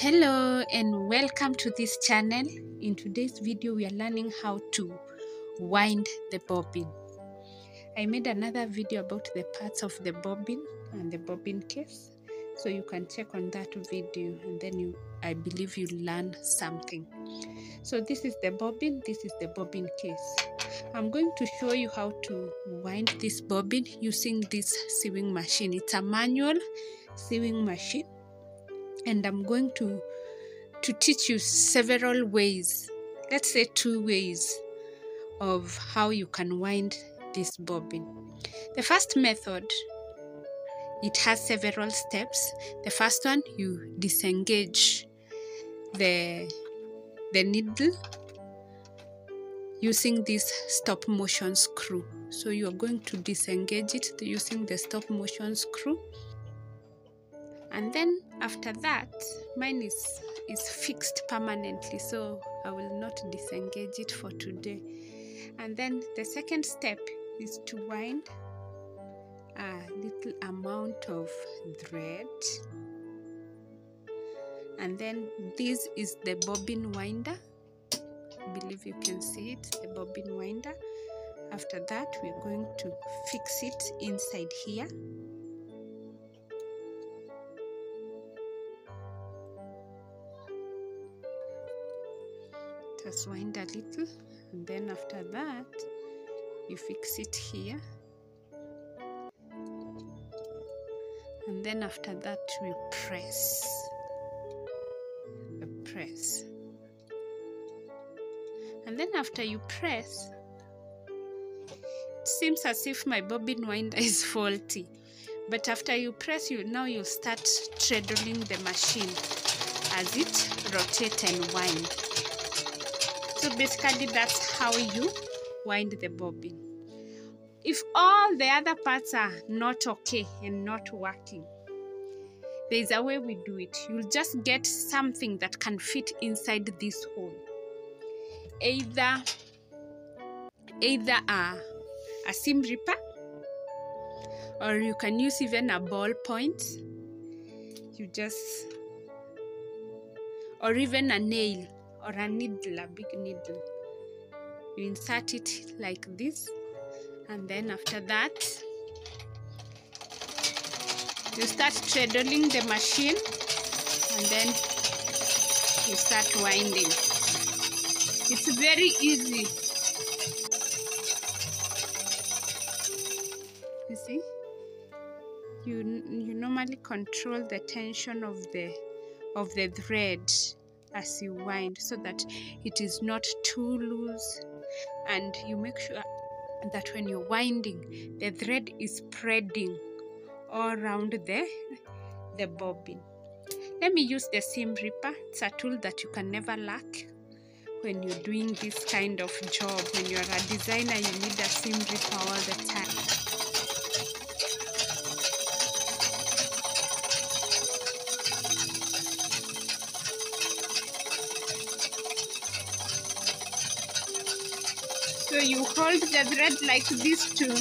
Hello and welcome to this channel. In today's video, we are learning how to wind the bobbin. I made another video about the parts of the bobbin and the bobbin case, so you can check on that video and then you, I believe you learn something. So this is the bobbin, this is the bobbin case. I'm going to show you how to wind this bobbin using this sewing machine. It's a manual sewing machine and I'm going to to teach you several ways let's say two ways of how you can wind this bobbin. The first method it has several steps. The first one you disengage the the needle using this stop motion screw. So you are going to disengage it using the stop motion screw and then after that mine is is fixed permanently so i will not disengage it for today. And then the second step is to wind a little amount of thread. And then this is the bobbin winder. I believe you can see it the bobbin winder. After that we're going to fix it inside here just wind a little and then after that you fix it here. And then after that we press we press. And then after you press it seems as if my bobbin winder is faulty. But after you press you now you start treadling the machine as it rotate and wind so basically that's how you wind the bobbin. If all the other parts are not okay and not working there's a way we do it. You'll just get something that can fit inside this hole. Either either a, a seam ripper or you can use even a ball point. You just or even a nail or a needle, a big needle. You insert it like this, and then after that, you start treadling the machine, and then you start winding. It's very easy. You see, you you normally control the tension of the of the thread as you wind so that it is not too loose. And you make sure that when you're winding the thread is spreading all around the the bobbin. Let me use the seam ripper. It's a tool that you can never lack when you're doing this kind of job. When you're a designer you need a seam ripper all the time you hold the thread like this too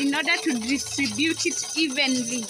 in order to distribute it evenly.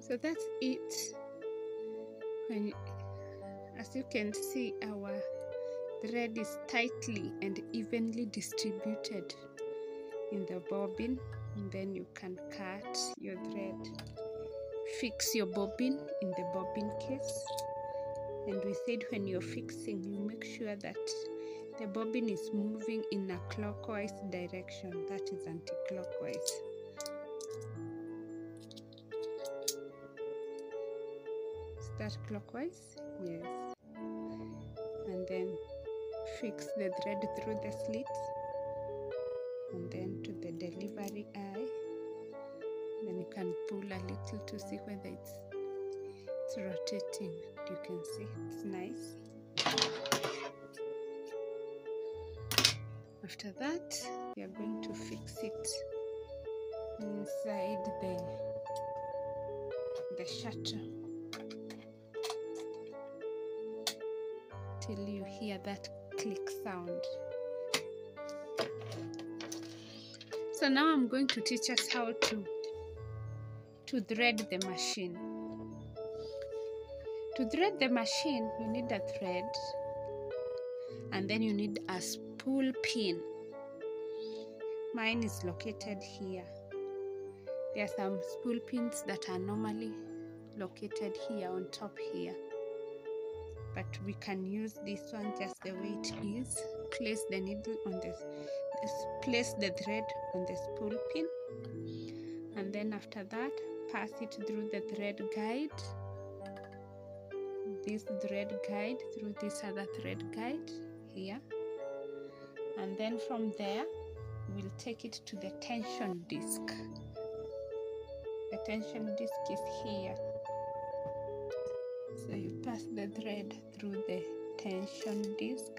So that's it. When as you can see our thread is tightly and evenly distributed in the bobbin and then you can cut your thread fix your bobbin in the bobbin case. And we said when you're fixing you make sure that the bobbin is moving in a clockwise direction that is anti-clockwise. Is that clockwise? Yes. And then fix the thread through the slits. And then to the delivery eye you can pull a little to see whether it's it's rotating. You can see it's nice. After that we are going to fix it inside the the shuttle. Till you hear that click sound. So now I'm going to teach us how to to thread the machine. To thread the machine, you need a thread and then you need a spool pin. Mine is located here. There are some spool pins that are normally located here on top here. But we can use this one just the way it is. Place the needle on this, this place the thread on the spool pin and then after that pass it through the thread guide. This thread guide through this other thread guide here. And then from there we'll take it to the tension disc. The tension disc is here. So you pass the thread through the tension disc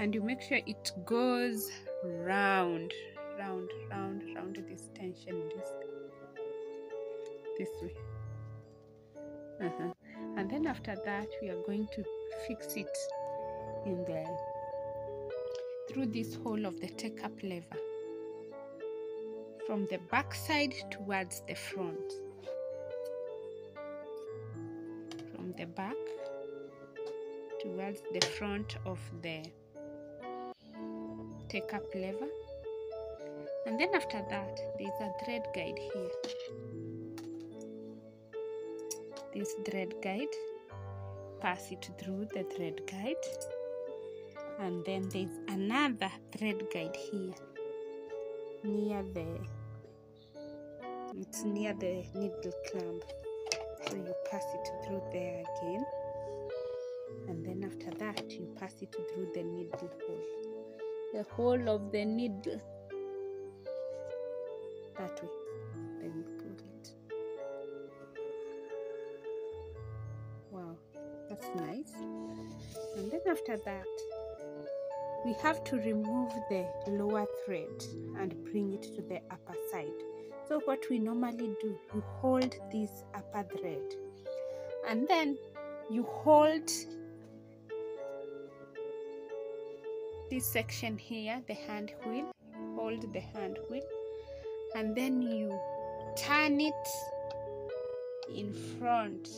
and you make sure it goes round round round round this tension disc this way. Uh-huh. and then after that we are going to fix it in the through this hole of the take up lever. From the back side towards the front. From the back towards the front of the take up lever. And then after that there's a thread guide here this thread guide pass it through the thread guide and then there's another thread guide here near the it's near the needle clamp. So you pass it through there again and then after that you pass it through the needle hole. The hole of the needle. That way and then after that we have to remove the lower thread and bring it to the upper side. So what we normally do you hold this upper thread. And then you hold this section here the hand wheel. Hold the hand wheel. And then you turn it in front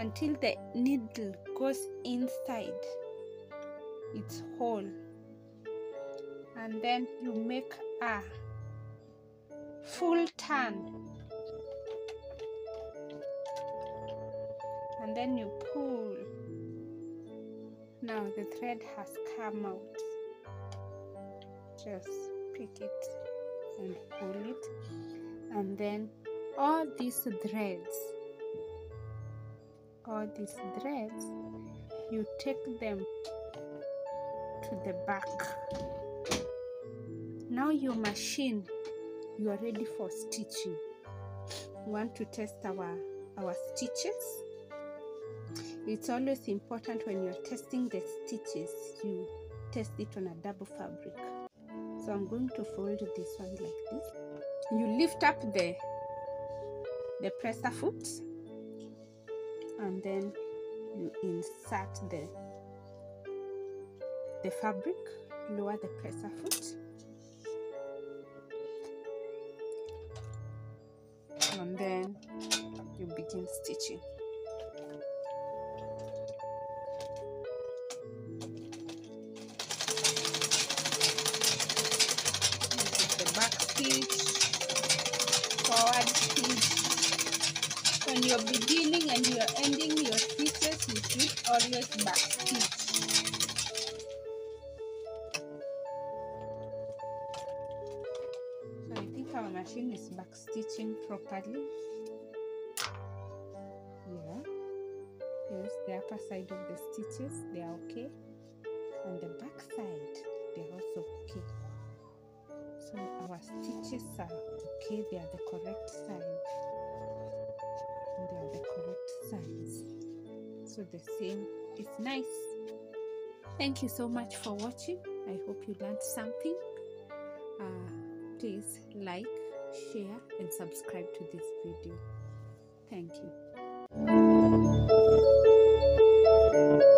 until the needle goes inside its hole. And then you make a full turn. And then you pull. Now the thread has come out. Just pick it and pull it. And then all these threads all these threads you take them to the back. Now your machine you are ready for stitching. We want to test our our stitches? It's always important when you're testing the stitches you test it on a double fabric. So i'm going to fold this one like this. You lift up the the presser foot and then you insert the the fabric lower the presser foot. And then you begin stitching. This is the back stitch forward stitch when you're beginning and you're ending your stitches you should always back stitch so i think our machine is back stitching properly. Yeah. Yes the upper side of the stitches they are okay. And the back side they're also okay. So our stitches are okay they are the correct size and they are the correct. So the same is nice. Thank you so much for watching. I hope you learned something. Uh, please like, share and subscribe to this video. Thank you.